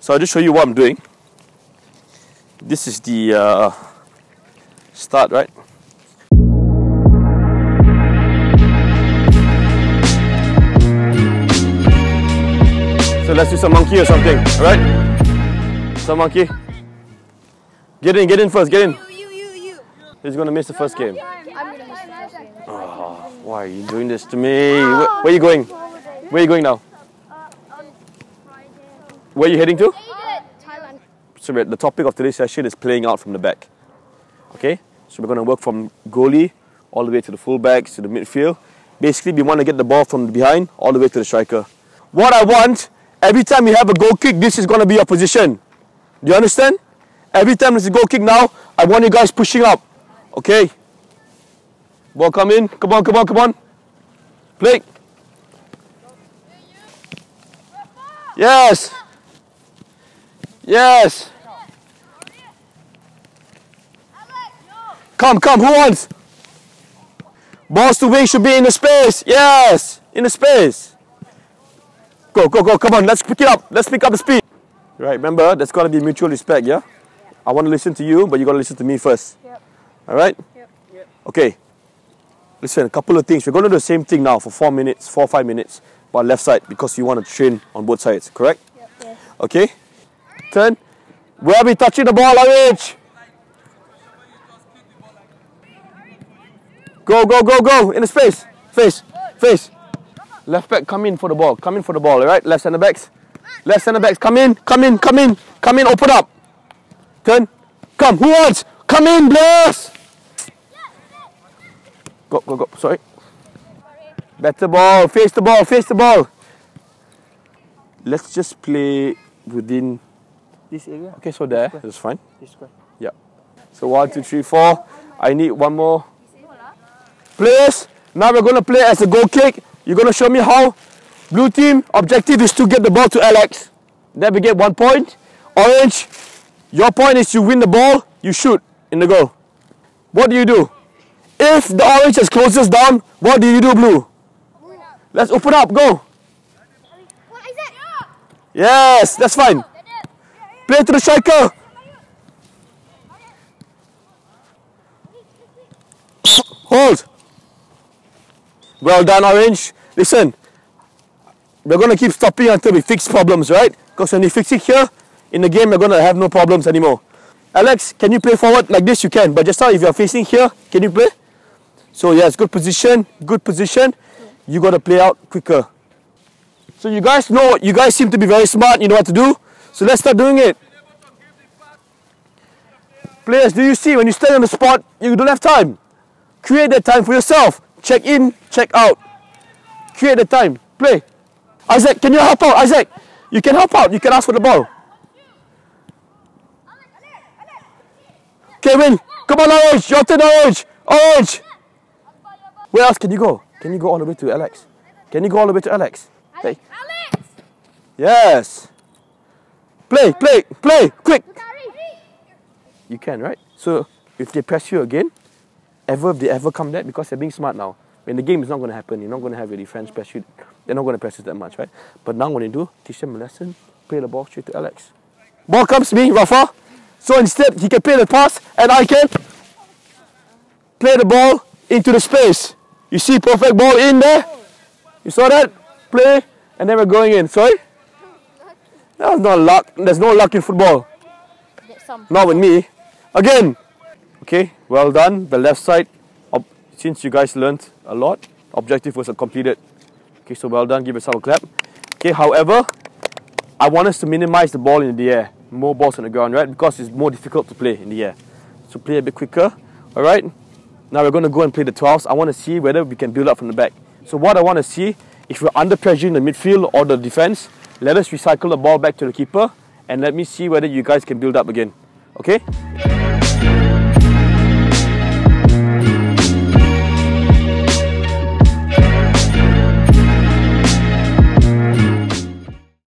So I'll just show you what I'm doing. This is the uh, start, right? So let's do some monkey or something, alright? Some monkey. Get in, get in first, get in. He's gonna miss the first game. Game. Why are you doing this to me? Where, where are you going? Where are you going now? Where are you heading to? Thailand. So the topic of today's session is playing out from the back. Okay? So we're going to work from goalie all the way to the fullbacks to the midfield. Basically, we want to get the ball from behind all the way to the striker. What I want, every time you have a goal kick, this is going to be your position. Do you understand? Every time there's a goal kick now, I want you guys pushing up. Okay? Ball come in. Come on, come on, come on. Play. Yes. Yes. Come, come, who wants? Balls to wing should be in the space. Yes, in the space. Go, go, go, come on, let's pick it up. Let's pick up the speed. Right, remember, there's got to be mutual respect, yeah? I want to listen to you, but you got to listen to me first. Yep. All right? Yep. Okay. Listen, a couple of things. We're going to do the same thing now for four minutes, four, five minutes, but left side because you want to train on both sides, correct? Yes. Okay? Turn. Where are we touching the ball, Orange? Go, go, go, go. In the space. Face. Face. Left back, come in for the ball. Come in for the ball, alright? Left centre backs. Left centre backs, come in, come in, come in. Come in, open up. Turn. Come. Who wants? Come in, bless. Go, go, go. Sorry. Better ball. Face the ball. Face the ball. Let's just play within This area? Okay, so there, that's fine. This square. Yeah. So one, two, three, four. I need one more. Players, now we're gonna play as a goal kick. You're gonna show me how. Blue team objective is to get the ball to Alex. Then we get one point. Orange, your point is you win the ball, you shoot in the goal. What do you do? If the orange has closes down, what do you do, blue? Let's open up, go. What is that? Yes, that's fine. Play to the striker. Hold. Well done, Orange. Listen, we're going to keep stopping until we fix problems, right? Because when we fix it here, in the game, we're going to have no problems anymore. Alex, can you play forward like this? You can. But just now, if you're facing here, can you play? So, yes, good position, good position. You got to play out quicker. So you guys know, you guys seem to be very smart, you know what to do. So let's start doing it. Players, do you see when you stand on the spot, you don't have time. Create that time for yourself. Check in, check out. Create the time. Play. Isaac, can you help out? Isaac, you can help out. You can ask for the ball. Kevin, come on, Orange. Your turn, Orange. Orange. Where else can you go? Can you go all the way to Alex? Can you go all the way to Alex? Hey. Alex! Yes. Play, play, play, quick. You can, right? So if they press you again, ever if they ever come back because they're being smart now. When the game is not going to happen, you're not going to have your defense press you. They're not going to press you that much, right? But now when they do, teach them a lesson. Play the ball straight to Alex. Ball comes to me, Rafa. So instead, he can play the pass, and I can play the ball into the space. You see, perfect ball in there. You saw that? Play, and then we're going in. Sorry. That's not luck. There's no luck in football. Not with me. Again. Okay, well done. The left side, since you guys learned a lot, objective was completed. Okay, so well done. Give yourself a clap. Okay, however, I want us to minimize the ball in the air. More balls on the ground, right? Because it's more difficult to play in the air. So play a bit quicker. All right. Now we're going to go and play the 12s. I want to see whether we can build up from the back. So what I want to see, if we're under pressure in the midfield or the defense, let us recycle the ball back to the keeper and let me see whether you guys can build up again. Okay?